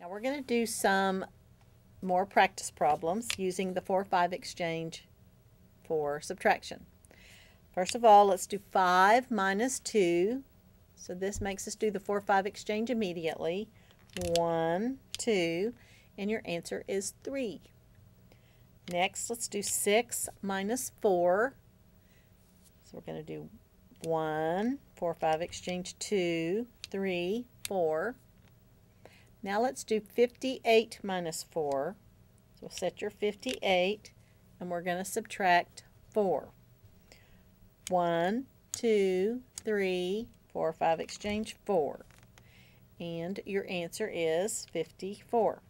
Now we're going to do some more practice problems using the 4-5 exchange for subtraction. First of all, let's do 5 minus 2. So this makes us do the 4-5 exchange immediately. 1, 2, and your answer is 3. Next, let's do 6 minus 4. So we're going to do 1, 4, 5 exchange 2, 3, 4. Now let's do 58 minus 4. So we'll set your 58 and we're going to subtract 4. 1, 2, 3, 4, 5 exchange 4. And your answer is 54.